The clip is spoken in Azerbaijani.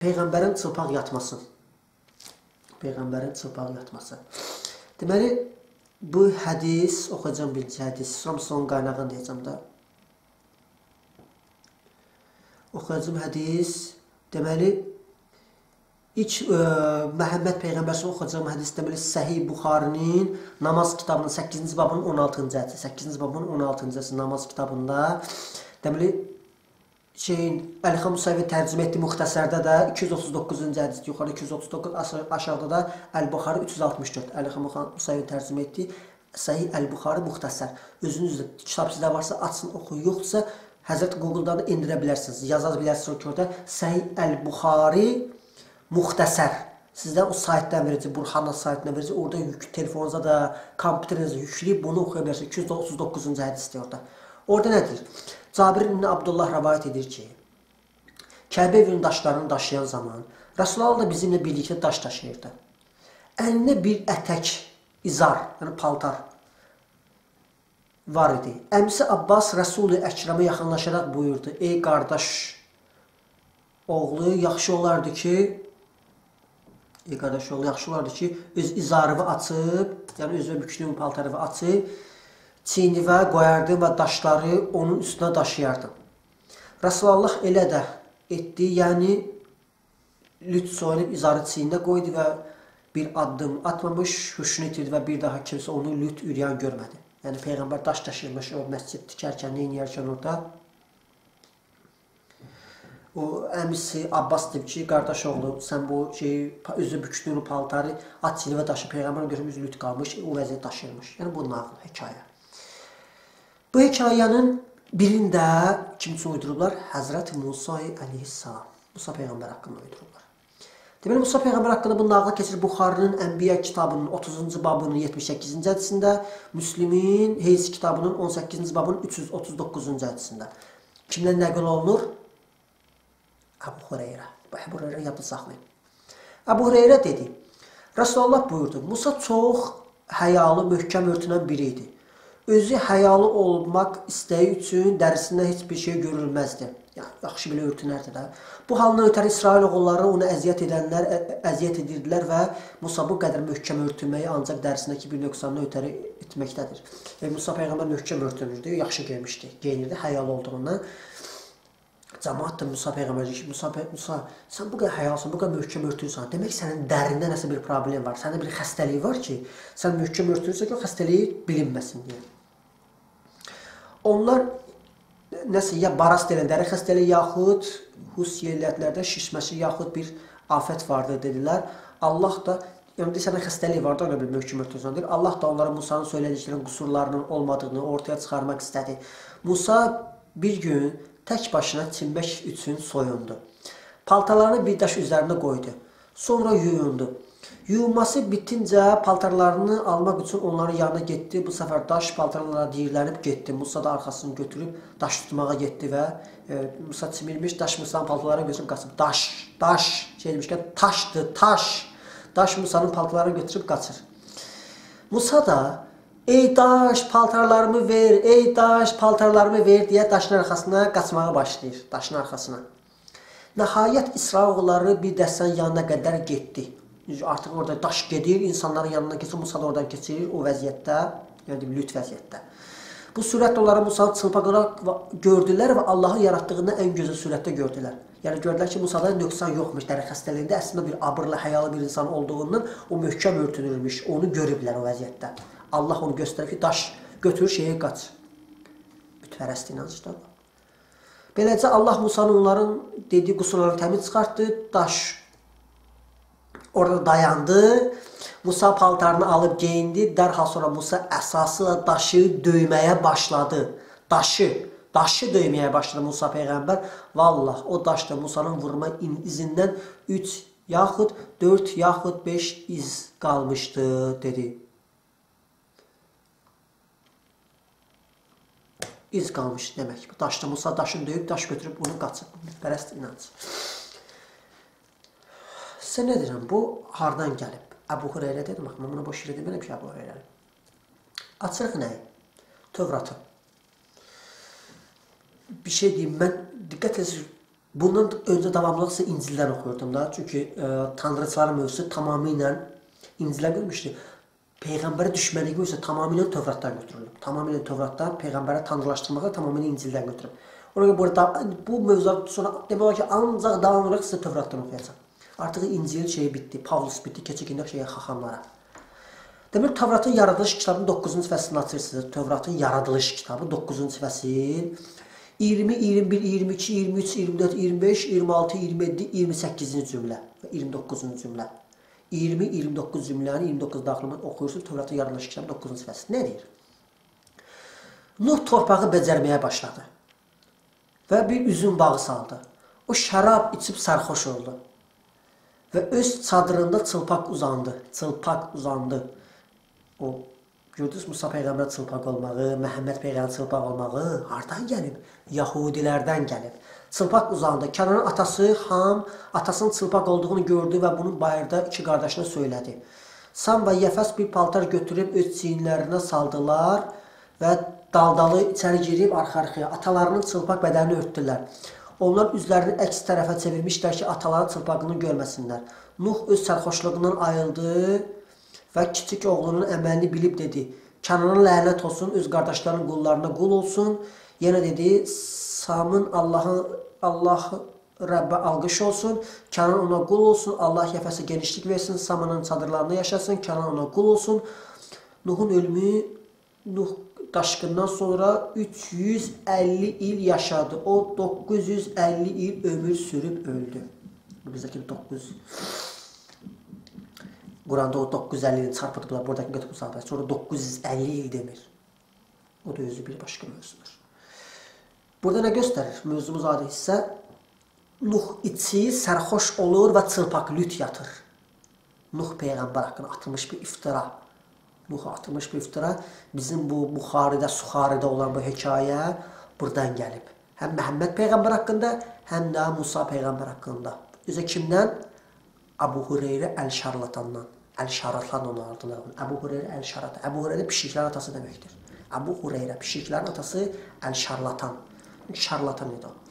Peyğəmbərin çılpaq yatması. Peyğəmbərin çılpaq yatması. Deməli, bu hədis, oxuyacağım birinci hədis. Sonra son qaynağını deyəcəm də. Oxuyacağım hədis. Deməli, ilk ə, Məhəmməd Peyğəmbər oxuyacağım hədis deməli Səhih Buxarinin namaz kitabının 8-ci babının 16-cı hədisi. 8-ci babının 16-cı hədisi namaz kitabında deməli şeyin Əlixan Musavi tərcümə etdiyi müxtəsərdə də 239-cu hədis yuxarı 239 aşağıda da Əl-Buxari 364. Əlixan Musavi tərcümə etdiyi Səhih Əl-Buxari müxtəsər. Özünüz də kitab sizdə varsa açın oxuyun, yoxsa Həzrət Google-dan da indirə bilərsiniz. Yaza bilərsiniz orada Səhih Əl-Buxari müxtəsər. Sizdən o saytdan verəcək, Burhanın saytından verəcək. Orada yük, telefonunuza da, kompüterinizə yükləyib bunu oxuya bilərsiniz. 239-cu hədisdir orada. Orada nədir? Cabir ibn Abdullah rəvayət edir ki, Kəbə evinin daşlarını daşıyan zaman Rasulullah da bizimlə birlikdə daş daşıyırdı. Əlinə bir ətək, izar, yəni paltar var idi. Əmisi Abbas Rəsul-i Əkrəmə yaxınlaşaraq buyurdu: "Ey qardaş, oğlu yaxşı olardı ki, ey qardaş oğlu yaxşı olardı ki, öz izarını açıb, yəni özünə bükdüyün paltarını açıb çiynivə qoyardı və daşları onun üstünə daşıyardı. Rasulullah elə də etdi, yəni lüt soyunub izarı çiyninə qoydu və bir addım atmamış, huşunu itirdi və bir daha kimsə onu lüt üryan görmədi. Yəni Peyğəmbər daş daşıyırmış o məscid tikərkən, neyniyərkən orada. O əmisi Abbas deyib ki, qardaş oğlu, sən bu şeyi, üzü bükdüyün paltarı at çiynivə daşı, Peyğəmbər görüm üzü lüt qalmış, o vəziyyət daşıyırmış. Yəni bu nağıl, hekayə. Bu hekayənin birində kim üçün uydurublar? Həzrət Musa əleyhissalam. Musa peyğəmbər haqqında uydurublar. Deməli Musa peyğəmbər haqqında bu nağıl keçir Buxarinin Ənbiya kitabının 30-cu babının 78-ci hədisində, Müslimin Heyz kitabının 18-ci babının 339-cu hədisində. Kimdən nəql olunur? Əbu Hüreyrə. Bu Əbu Hüreyrə yadda saxlayın. Əbu Hüreyrə dedi: Rasulullah buyurdu: Musa çox həyalı, möhkəm örtünən biri idi özü həyalı olmaq istəyi üçün dərisindən heç bir şey görülməzdi. Yəni, yaxşı belə örtünərdi də. Bu halına ötəri İsrail oğulları onu əziyyət edənlər ə, əziyyət edirdilər və Musa bu qədər möhkəm örtünməyi ancaq dərisindəki bir nöqsanını ötəri etməkdədir. Və Musa Peyğəmbər möhkəm örtünürdü, yaxşı geymişdi, geyinirdi, həyalı olduğundan. Cəmaat da Musa Peyğəmbər ki, Musa, Musa, sən bu qədər həyalısın, bu qədər möhkəm örtürsən. Demək sənin dərində nəsə bir problem var, səndə bir xəstəlik var ki, sən möhkəm örtürsən ki, o xəstəliyi bilinməsin deyə. Onlar nəsə ya baras deyilən dəri xəstəliyi yaxud hus yerlərdə şişməsi yaxud bir afət vardır dedilər. Allah da yəni desən xəstəlik var da ona bir möhkəm örtüsündür. Allah da onlara Musanın söylədiklərinin qüsurlarının olmadığını ortaya çıxarmaq istədi. Musa bir gün tək başına çimmək üçün soyundu. Paltarlarını bir daş üzərinə qoydu. Sonra yuyundu. Yuyulması bitincə paltarlarını almaq üçün onların yanına getdi. Bu səfər daş paltarlara diyirlənib getdi. Musa da arxasını götürüb daş tutmağa getdi və e, Musa çimirmiş, daş Musanın paltarlarını götürüb qaçıb. Daş, daş şey demişkən taşdır, taş. Daş Musanın paltarlarını götürüb qaçır. Musa da Ey daş, paltarlarımı ver, ey daş, paltarlarımı ver deyə daşın arxasına qaçmağa başlayır, daşın arxasına. Nəhayət İsrailoğulları bir dəstənin yanına qədər getdi artıq orada daş gedir, insanların yanına keçir, Musa da oradan keçirir o vəziyyətdə, yəni lüt vəziyyətdə. Bu sürətlə onları Musanı çılpaqlaraq gördülər və Allahın yaratdığını ən gözəl sürətdə gördülər. Yəni gördülər ki, Musada nöqsan yoxmuş, dəri xəstəliyində əslində bir abırlı, həyalı bir insan olduğundan o möhkəm örtünülmüş, onu görüblər o vəziyyətdə. Allah onu göstərir ki, daş götür şeyə qaç. Bütpərəst inancda. Beləcə Allah Musanın onların dediyi qüsurlarını təmiz çıxartdı, daş Orada dayandı. Musa paltarını alıb geyindi. Dərhal sonra Musa əsasıyla daşı döyməyə başladı. Daşı, daşı döyməyə başladı Musa peyğəmbər. Vallah o daşda Musanın vurma izindən 3 yaxud 4 yaxud 5 iz qalmışdı dedi. İz qalmış demək. Bu daşda Musa daşını döyüb daş götürüb bunu qaçıb. Pərəst inanc. Sizə nə deyirəm? Bu hardan gəlib? Əbu Hüreyrə dedim, axı mən buna boş yerə demirəm ki, Əbu Hüreyrə. Açırıq nəyi? Tövratı. Bir şey deyim, mən diqqət edin, Bundan öncə davamlılıq isə İncildən oxuyurdum da. Çünki ə, tanrıçılar mövzusu tamamilə İncilə görmüşdü. Peyğəmbərə düşmənliyi isə tamamilə Tövratdan götürülüb. Tamamilə Tövratdan peyğəmbərə tanrılaşdırmağa tamamilə İncildən götürülüb. Ona görə burada bu mövzular sonra demək olar ki, ancaq davam olaraq sizə Tövratdan oxuyacağam. Artıq İncil şeyi bitdi, Pavlus bitdi, keçək şeyə xaxamlara. Demək Tövratın yaradılış kitabının 9-cu fəslini açırsınız. Tövratın yaradılış kitabı 9-cu fəsil 20, 21, 22, 23, 24, 25, 26, 27, 28-ci cümlə və 29-cu cümlə. 20, 29 cümləni 29 daxilində oxuyursunuz. Tövratın yaradılış kitabı 9-cu fəsil. Nə deyir? Nuh torpağı becərməyə başladı və bir üzüm bağı saldı. O şərab içib sərxoş oldu və öz çadırında çılpaq uzandı. Çılpaq uzandı. O gördünüz Musa peyğəmbər çılpaq olmağı, Məhəmməd peyğəmbər çılpaq olmağı hardan gəlib? Yahudilərdən gəlib. Çılpaq uzandı. Kənanın atası Ham atasının çılpaq olduğunu gördü və bunun bayırda iki qardaşına söylədi. Sam və Yefəs bir paltar götürüb öz çiyinlərinə saldılar və daldalı içəri girib arxa-arxaya atalarının çılpaq bədənini örtdülər. Onlar üzlərini əks tərəfə çevirmişlər ki, ataların çılpaqlığını görməsinlər. Nuh öz sərxoşluğundan ayıldı və kiçik oğlunun əməlini bilib dedi: "Kənana lənət olsun, öz qardaşlarının qullarına qul olsun." Yenə dedi: "Samın Allahın Allah Rəbbə alqış olsun. Kənan ona qul olsun. Allah yəfəsə genişlik versin. Samının çadırlarında yaşasın. Kənan ona qul olsun." Nuhun ölümü Nuh daşqından sonra 350 il yaşadı. O 950 il ömür sürüb öldü. Bizdəki 9 Quranda o 950 il çarpıdıblar, buradakı götürüb müsabiqə. Sonra 950 il demir. O da özü bir başqa mövzudur. Burada nə göstərir? Mövzumuz adi hissə Nuh içi sərxoş olur və çılpaq lüt yatır. Nuh peyğəmbər haqqında atılmış bir iftira atılmış bir iftira bizim bu Buxaridə, Suxaridə olan bu hekayə buradan gəlib. Həm Məhəmməd peyğəmbər haqqında, həm də Musa peyğəmbər haqqında. Özə kimdən? Abu Hureyra əl-Şarlatandan. Əl-Şarlatan onun adını. Abu Hureyra əl-Şarlatan. Abu Hureyra pişiklərin atası deməkdir. Abu Hureyra pişiklərin atası əl-Şarlatan. Şarlatan idi o.